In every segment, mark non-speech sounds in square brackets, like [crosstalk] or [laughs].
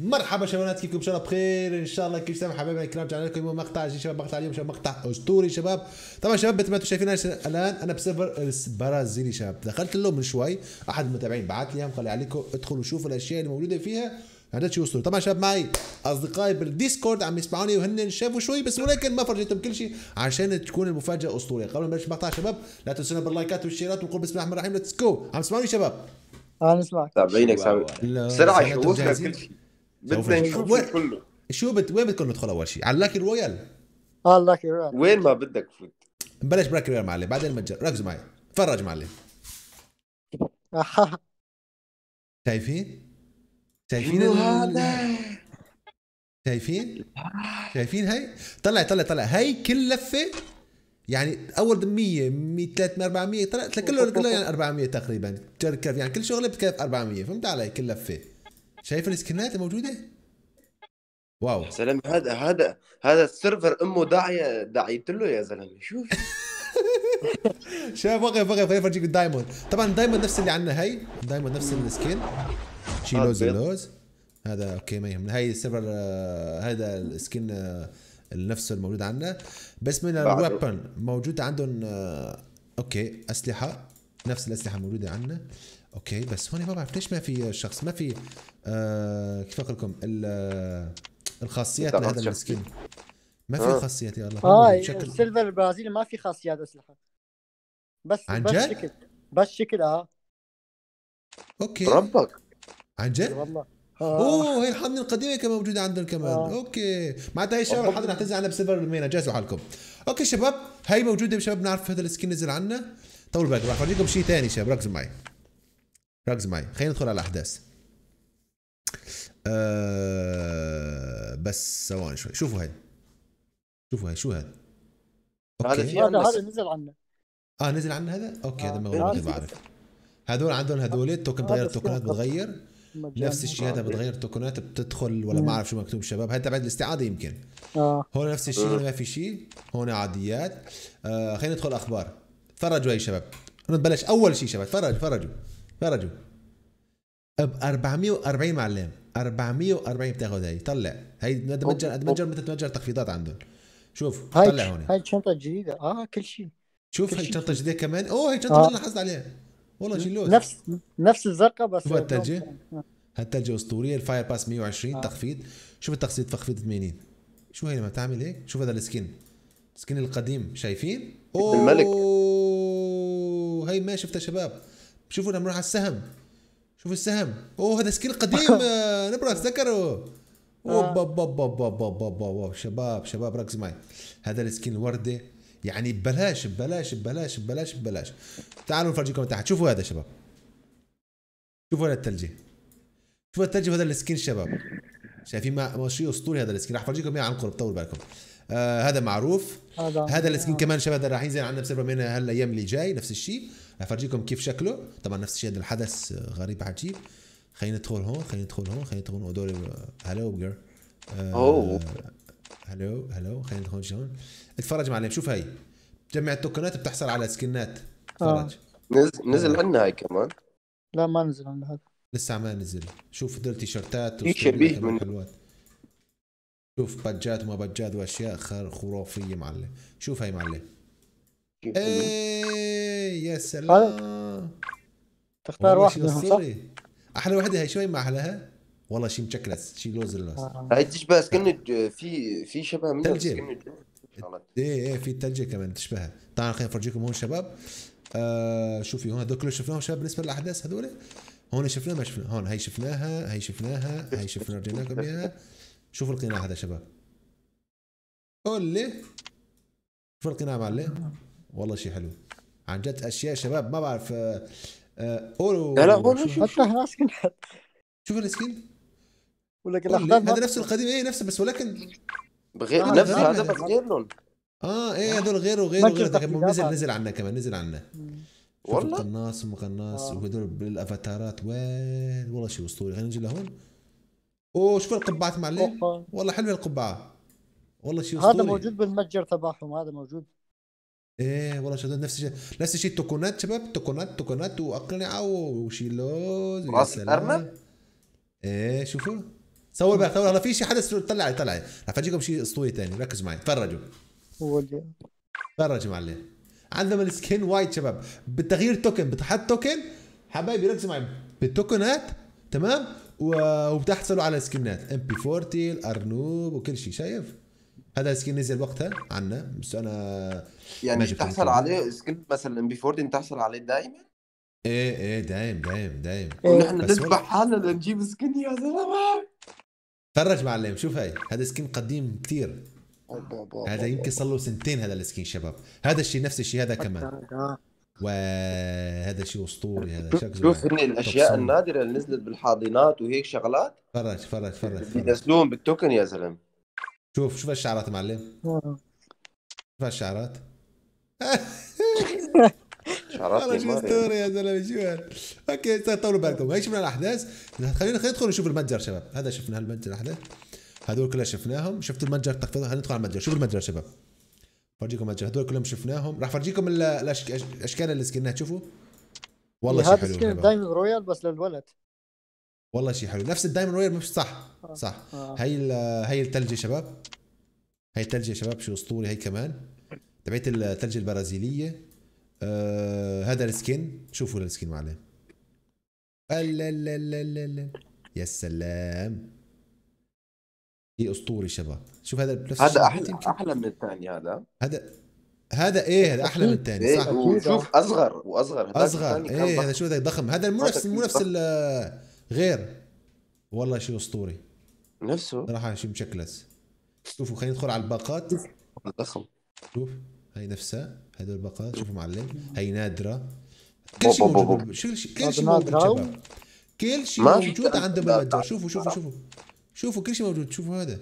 مرحبا شباب كيفكم؟ إن شاء الله بخير. إن شاء الله كيف سامح حبايبنا الكرام؟ جعلنا لكم اليوم مقطع شباب مقطع اليوم شباب مقطع أسطوري شباب. طبعا شباب مثل ما أنتم شايفين الآن أنا بسيرفر البرازيلي شباب. دخلت له من شوي. أحد المتابعين بعث لي قال لي عليكم ادخلوا شوفوا الأشياء اللي موجودة فيها. عن شيء أسطوري. طبعا شباب معي أصدقائي بالديسكورد عم يسمعوني وهن شافوا شوي بس ولكن ما فرجيتهم كل شيء عشان تكون المفاجأة أسطورية. قبل ما نبلش المقطع شباب لا تنسونا باللايكات والشيرات ونقول بسم الله الرحمن الرحيم let's go عم تسمعوني شباب؟ آه نسمعك تابعينك سامي. بسرعة شوفنا؟ كل شيء. بدنا نشوف. كله. شو بت... وين بدكم ندخل أول شيء؟ على ال Lucky Royale آه الله كبير وين ما بدك فوت بلاش ب Lucky Royale معلم بعدين المتجر ركزوا معي. تفرج معلم. [laughs] شايفين؟ شايفين هذا؟ شايفين؟ شايفين هاي؟ طلع طلع طلع. هاي كل لفة يعني أول 100 100 300 400 طلع كله كله يعني 400 تقريبا. تركب يعني كل شغلة بتكلف 400 فهمت علي؟ كل لفة. شايف السكنات الموجودة؟ wow. سلام هذا هذا هذا ال server أمه داعيه داعيت له يا زلمة. شوف. [laughs] شايف وقف وقف خليني افرجيك ال diamond. طبعا ال diamond نفس اللي عندنا هي ال diamond نفس ال skin. شي لوز. اللوز. هذا okay ما يهمنا هاي ال server آه، هذا ال skin آه، نفسه الموجود عندنا. بس من. ال weapon موجود عندهم آه، okay أسلحة. نفس الأسلحة الموجودة عندنا. okay بس هون ما بعرف ليش ما في شخص ما في آه كيف أقول لكم ال- آه، الخاصيات لهذا. ال skin ما في آه. خاصيات يا الله. آه بشكل ال server البرازيلي ما في خاصيات أسلحة. بس عن بس جد؟ شكل. بس شكل آه. okay. ربك. عن جد؟ والله. آه. اوه هي الحاضنة القديمة كمان موجودة عندنا كمان. آه. okay. معناتها هي الشباب الحاضنة رح تنزل عندنا ب server ال MENA جهزوا حالكم okay شباب. هي موجودة شباب نعرف هذا ال skin نزل عنا طول بالك راح افرجيكم شيء ثاني شباب. ركزوا معي. ركزوا معي خلينا ندخل على الأحداث. آه بس ثواني شوي. شوفوا هاي شوفوا هاي شو هذا هذا okay في هذا هذا نزل عنا آه نزل عنا هذا؟ okay هذا آه. ما آه. بعرف. هذول عندهم هذول ال token هذا بتغير التوكنات. بتغير. نفس الشيء هذا بتغير التوكنات بتدخل ولا ما أعرف شو مكتوب شباب. هاي تبعت الاستعادة يمكن. آه. هون نفس الشيء هون ما في شيء. هون عاديات. آه خلينا ندخل أخبار. تفرجوا هي شباب. نبلش. أول شيء شباب تفرجوا تفرجوا. تفرجوا ب 440 معلم. 440 بتاخذ هي طلع. هي متجر متجر مثل متجر تخفيضات عندهم. شوف هاي طلع هون. هاي الشنطه الجديده آه كل شيء. شوف كل هي شيء شنطة جديدة كمان. أوه هي شنطة آه. ما لاحظت عليها. والله شيء لوز نفس نفس الزرقاء بس شوف الثلجة. آه. هالثلجة أسطورية. ال Fire Pass 120 آه. تخفيض. شوف التخفيض تخفيض 80 شو هي لما تعمل هيك؟ شوف هذا ال skin ال skin القديم. شايفين؟ الملك. أوه هي ما شفتها شباب. شوفوا لما نروح على السهم. شوف السهم. أوه هذا skin قديم [laughs] آه، نبرة ذكره اوبا بابا بابا بابا شباب شباب ركزوا معي. هذا ال skin الوردي يعني ببلاش ببلاش ببلاش ببلاش ببلاش. تعالوا نفرجيكم تحت. شوفوا هذا شباب. شوفوا هذا الثلج شوفوا الثلج وهذا ال skin شباب. شايفين ما شيء أسطوري هذا ال skin راح أفرجيكم إياه عن قرب طول بالكم. آه هذا معروف. هذا. هذا ال skin كمان شباب راح ينزل عندنا ب server MENA هالايام اللي جاي نفس الشيء. راح افرجيكم كيف شكله. طبعا نفس الشيء هذا الحدث آه، غريب عجيب. خلينا ندخل هون خلينا ندخل هون خلينا ندخل هون. هدول آه، هلو جير أوه. هلو هلو خلينا ندخل هون. اتفرج معلم شوف هاي. جمع التوكنات بتحصل على سكنات. اتفرج. نزل نزل عنا هاي كمان. لا ما نزل عنا هذا. لسه ما نزل. شوف هدول تيشرتات في شبيه من- حلوات. شوف بجات وما بجات وأشياء خر- خرافية معلم. شوف هاي معلم. كيف إيه يا سلام. تختار والله واحد شي منهم صح؟ أحلى وحدة هي شوي ما أحلاها. والله شيء مشكلس شيء لوز اللوز آه. هاي تشبه سكن في في شبه منها ثلجة. سكن إيه إيه في الثلجه كمان تشبهها. تعال خلينا نفرجيكم هون شباب. آه شوفي هون هذول كله شفناهم شباب بالنسبة للأحداث هذول؟ هون شفناها ما شفنا هون هي شفناها هي شفناها هي شفنا رجعنا لكم إياها. شوفوا القناع هذا شباب. قولي شوفوا القناع معلم. والله شيء حلو. عن جد أشياء شباب ما بعرف آه آه أوه، لا، لا، شوف. شوف السكين. ما هذا نفس القديم. إيه نفسه بس ولكن بغير آه، نفس هذا. بس غير لون. آه إيه هذول غيره غيره ممكن غيره. كمان تخفيضات نزل نزل عنا كمان نزل عنا والله؟ القناص ومقناص آه. وهدول بالأفاتارات. وين؟ والله شيء أسطوري. خلينا نجي لهون. اوه شوف القبعات معلم. والله حلوة القبعة. والله شيء هذا موجود بالمتجر تبعهم هذا موجود. إيه والله شباب نفس الشيء نفس الشيء. توكونات شباب توكونات توكونات وأقنعة وشيلوز ويا راس سلام. الأرنب؟ إيه شوفوا. صور بقى صور هلا في شيء حدث طلع طلع رح افرجيكم شيء أسطوري ثاني ركزوا معي. تفرجوا. تفرجوا معلم. عندنا ال skin وايد شباب. بالتغيير token بتحط token حبايبي ركزوا معي. بالتوكنات تمام؟ وبتحصلوا على سكنات. MP 40 الأرنوب وكل شيء. شايف؟ هذا ال skin نزل وقتها عنا. بس أنا يعني الكلام. عليه skin مثلا MP 40 بتحصل عليه دائما إيه إيه دايم دايم دايم. إيه. ونحن نذبح حالنا لنجيب skin يا زلمة. فرج معلم شوف هاي. هذا skin قديم كثير هذا يمكن صار له سنتين هذا ال skin شباب. هذا الشيء نفس الشيء هذا كمان. وهذا شيء أسطوري هذا شوف شكله شوف هن الأشياء تبصم. النادرة اللي نزلت بالحاضنات وهيك شغلات؟ فرج فرج فرج. بينزلوهم بال token يا زلمة. شوف شوف الشعرات معلم. شوف الشعرات [laughs] شعرات والله. شو. أسطوري يا زلمة شو. okay طولوا بالكم. هي شفنا الأحداث. خلينا خلينا ندخل نشوف المتجر شباب. هذا شفنا المتجر الاحداث هذول كلها شفناهم. شفتوا المتجر؟ تخفيض خلينا ندخل على المتجر. شوفوا المتجر شباب. فرجيكم المتجر هذول كلهم شفناهم. راح فرجيكم الأشكال اللي سكنات شوفوا. والله شيء هذا حلو skin شباب. Diamond Royale بس للولد. والله شيء حلو. نفس ال Diamond Royale مش صح. صح. آه. هي هي الثلج يا شباب. هي الثلج يا شباب شو أسطوري هي كمان. تبعت الثلج البرازيلية. آه هذا ال skin شوفوا ال skin معلم. لا لا لا لا لا. يا سلام. هي اسطوري شباب. شوف هذا نفس الشيء. هذا أحلى. أحلى من الثاني هذا. هذا هذا إيه؟ هذا أحلى من الثاني إيه صح؟ وشوف أصغر. وأصغر. أصغر. إيه. هذا شو هذا ضخم هذا مو هذا نفس مو نفس ال- غير. والله شيء اسطوري نفسه؟ صراحة شيء مشكلس. شوفوا خلينا ندخل على الباقات. ضخم. شوف هاي نفسها. هذول الباقات. شوفوا معلم. هي نادرة. كل شيء. موجود. كل شيء كل شيء موجود نادرة. شباب. كل شيء موجود نادرة. بالمتجر شوفوا شوفوا شوفوا. شوفوا كل شيء موجود شوفوا هذا.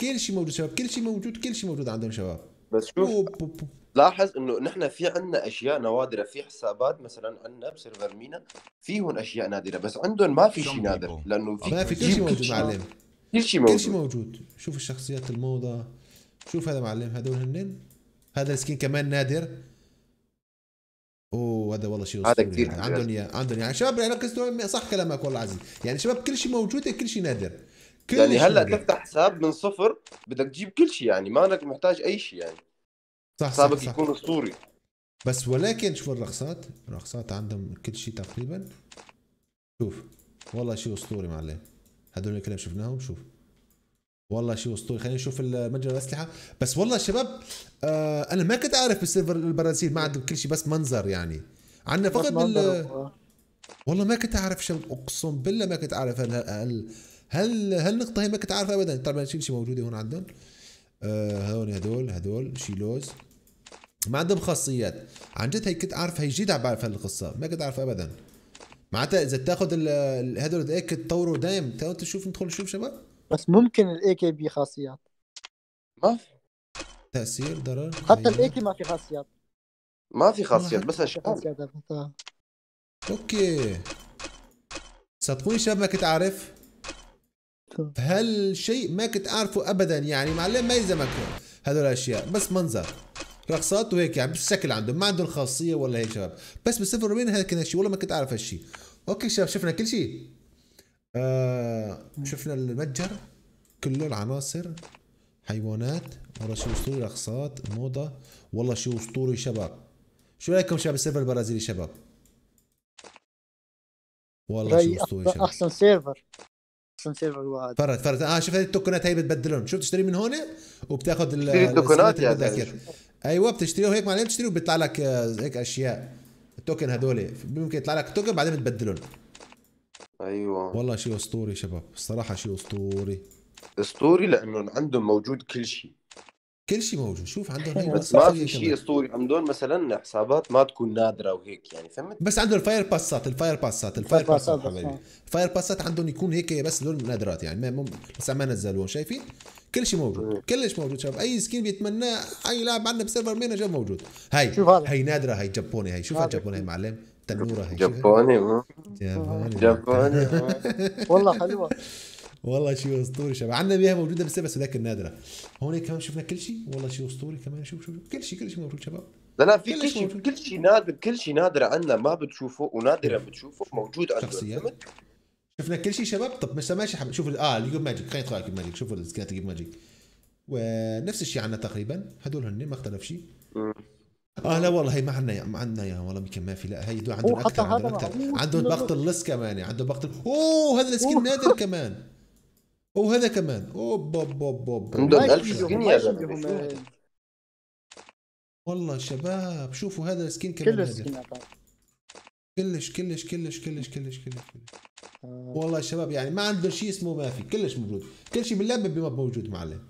كل شيء موجود شباب كل شيء موجود كل شيء موجود عندهم شباب. بس شوف أوب أوب أوب. لاحظ إنه نحن في عندنا أشياء نوادره في حسابات مثلا عندنا بسيرفر مينا فيهم أشياء نادرة بس عندهم ما في شيء نادر لأنه في ما في كل شيء موجود معلم. كل شيء كل شيء موجود. موجود شوف الشخصيات الموضة. شوف هذا معلم هذول هنن. هذا السكين كمان نادر. أوه هذا والله شيء هذا هذا. حلو. عندهم اياه عندهم يعني. شباب يعني ركزتوا صح كلامك والله عزيز يعني شباب كل شيء موجود كل شيء نادر. يعني شيء. هلا. تفتح حساب من صفر بدك تجيب كل شيء يعني ما أنك محتاج أي شيء يعني. صح صح, حسابك صح. يكون أسطوري. بس ولكن شوف الرقصات الرقصات عندهم كل شيء تقريبا. شوف والله شيء أسطوري معلم. هذول اللي كلهم شفناهم شوف. والله شيء أسطوري. خلينا نشوف المتجر الأسلحة. بس والله شباب آه أنا ما كنت أعرف بالسيرفر البرازيل ما عندهم كل شيء بس منظر يعني. عندنا فقط بال ضرب. والله ما كنت أعرف شباب أقسم بالله ما كنت أعرف هل هل هل هالنقطه هي ما كنت اعرفها ابدا؟ طبعا شيء موجودة هون عندهم. آه هون هدول هدول شيلوز ما عندهم خاصيات. عن جد هي كنت عارف هي جديد عم بعرف هالقصة. ما كنت عارف ابدا. معناتها إذا تاخذ ال- ال- هدول هيك تطوروا دايم تعالوا تشوف ندخل نشوف شباب. بس ممكن الاي كي بي خاصيات. ما في. تأثير ضرر حتى. الاي كي ما في خاصيات. ما في خاصيات بس في اشكال. أوكي. صدقوني شباب ما كنت عارف. هالشيء ما كنت أعرفه ابدا يعني معلم ما يلزمك هذول الأشياء. بس منظر رقصات وهيك يعني بس شكل عندهم ما عندهم خاصيه ولا هيك شباب. بس بالصفر وبين هذا كان الشيء والله ما كنت أعرف هالشيء. okay شباب شفنا كل شيء. آه شفنا المتجر كله العناصر حيوانات والله شيء أسطوري رقصات موضة. والله شيء أسطوري شباب. شو رأيكم شباب ال server البرازيلي شباب؟ والله شيء أسطوري أحسن- شباب. احسن server. احسن server هو هذا فرد فرد. آه شوف هذه التوكنات هي بتبدلهم. شوف تشتري من هون؟ وبتاخذ ال- تشتري التوكنات. إياها. أيوه بتشتريه وهيك معلم تشتري وبيطلع لك آه، هيك أشياء. ال token هذول ممكن يطلع لك token بعدين بتبدلهم. أيوه. والله شيء أسطوري شباب. الصراحه شيء أسطوري. أسطوري لأنه عندهم موجود كل شيء. كل شيء موجود شوف عندهم [laughs] هي بس ما في شيء. أسطوري عندهم مثلا حسابات ما تكون نادرة وهيك يعني فهمت؟ بس عنده الفاير باسات ال Fire باسات ال Fire باسات حبايبي. ال Fire باسات عندهم يكون هيك بس دول نادرات يعني ما مم بس ما نزلوهم شايفين كل شيء موجود كلش موجود شباب أي skin بيتمناه أي لاعب عندنا ب server MENA جاب موجود هاي شوف هذا. هي نادرة هي جابوني هي شوف هذا. الجابوني هي معلم تنورة هي. جابوني. جابوني جابوني. [laughs] والله حلوة والله شيء أسطوري شباب. عندنا اياها موجودة بس بس هذاك النادرة. هون كمان شفنا كل شيء والله شيء أسطوري كمان شوف شوف كل شيء كل شيء موجود شباب. لا لا في كل شيء. كل شيء نادر كل شيء نادر عندنا ما بتشوفه ونادرا بتشوفه موجود عندهم شخصيات. شفنا كل شيء شباب؟ طب مش ماشي حب... شوفوا آه ال cube magic خلينا ندخل على ال cube magic شوفوا السكنات ال cube magic ونفس الشيء عندنا تقريبا. هدول هن ما اختلف شيء. آه لا والله هي ما عندنا ما عندنا يا والله يمكن ما في لا هي عندهم أكثر عندهم أكثر. عندهم بخت اللص كمان يعني عندهم بخت أوه هذا ال skin نادر كمان. [laughs] اوه هذا كمان. عندهم زلمة. يشبههم، شو هذا؟ والله شباب شوفوا هذا ال skin كمان السكينات كلش كلش كلش كلش كلش كلش آه. والله شباب يعني ما عنده شيء اسمه ما في كلش موجود. كل شيء باللعبه بما موجود معلم.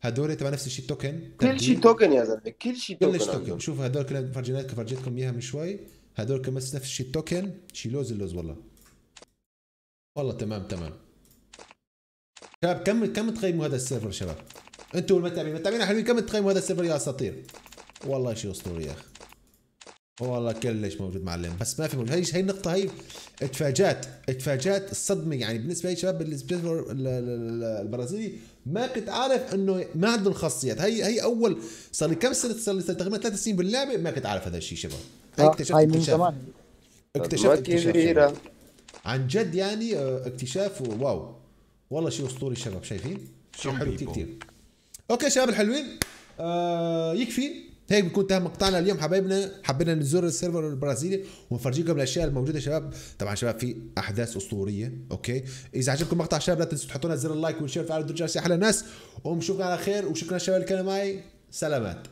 هدول تبع نفس الشيء token كل شيء token يا زلمة كل شيء token كلش token عندهم. شوف هدول كلهم فرجيناك فرجيتكم إياها من شوي. هدول كمان نفس الشيء token شي لوز اللوز والله. والله تمام تمام. شباب كم كم تقيموا هذا ال server شباب؟ أنتم والمتابعين المتابعين الحلوين كم تقيموا هذا ال server يا أساطير؟ والله شيء أسطوري يا أخي. والله كلش موجود معلم بس ما في موجود. هي هي النقطة هي اتفاجات اتفاجات الصدمة يعني بالنسبة لي شباب بال server ال- ال- ال- البرازيلي ما كنت عارف إنه ما عندهم خاصيات هي هي أول صار لي كم سنة صار لي تقريبا ثلاث سنين باللعبة ما كنت عارف هذا الشيء شباب. هي آه، اكتشفت هاي من اكتشاف زمان. اكتشفت اكتشاف عن جد يعني آه، اكتشاف واو. والله شيء أسطوري شباب شايفين؟ شيء حلو كثير. كثير أوكي شباب الحلوين آه يكفي. هيك بيكون انتهى مقطعنا اليوم حبايبنا. حبينا نزور ال server البرازيلي ونفرجيكم الأشياء الموجودة شباب. طبعا شباب في أحداث أسطورية أوكي؟ إذا عجبكم المقطع شباب لا تنسوا تحطوا لنا زر ال like وال share وفعلوا الجرس على الناس ونشوفكم على خير وشكرا شباب اللي كانوا معي. سلامات.